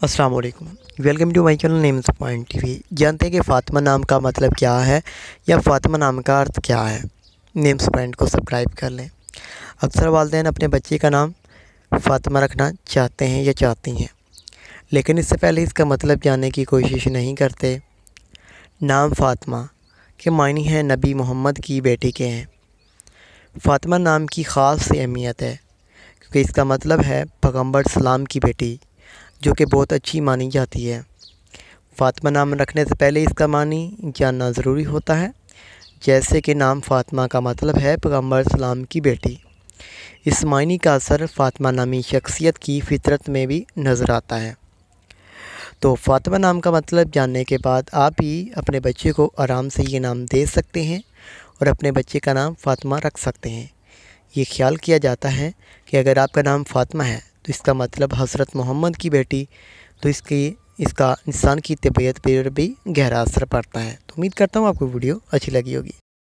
अस्सलाम वालेकुम welcome to my channel names point TV. जानते हैं कि फ़ातिमा नाम का मतलब क्या है या फ़ातिमा नाम का अर्थ क्या है? नेम्स पॉइंट को सब्सक्राइब कर लें। अक्सर वालदेन अपने बच्चे का नाम फ़ातिमा रखना चाहते हैं या चाहती हैं, लेकिन इससे पहले इसका मतलब जानने की कोशिश नहीं करते। नाम फ़ातिमा के मायने हैं नबी मोहम्मद की बेटी के हैं। फ़ातिमा नाम की ख़ास अहमियत है, क्योंकि इसका मतलब है पैगंबर सलाम की बेटी। जो कि बहुत अच्छी मानी जाती है। फ़ातिमा नाम रखने से पहले इसका मानी जानना ज़रूरी होता है। जैसे कि नाम फ़ातिमा का मतलब है पैगंबर सलाम की बेटी। इस मायने का असर फ़ातिमा नामी शख्सियत की फितरत में भी नज़र आता है। तो फ़ातिमा नाम का मतलब जानने के बाद आप ही अपने बच्चे को आराम से ये नाम दे सकते हैं और अपने बच्चे का नाम फ़ातिमा रख सकते हैं। ये ख्याल किया जाता है कि अगर आपका नाम फ़ातिमा है इसका मतलब हसरत मोहम्मद की बेटी तो इसकी, इसका इंसान की तबीयत पर भी गहरा असर पड़ता है। तो उम्मीद करता हूँ आपको वीडियो अच्छी लगी होगी।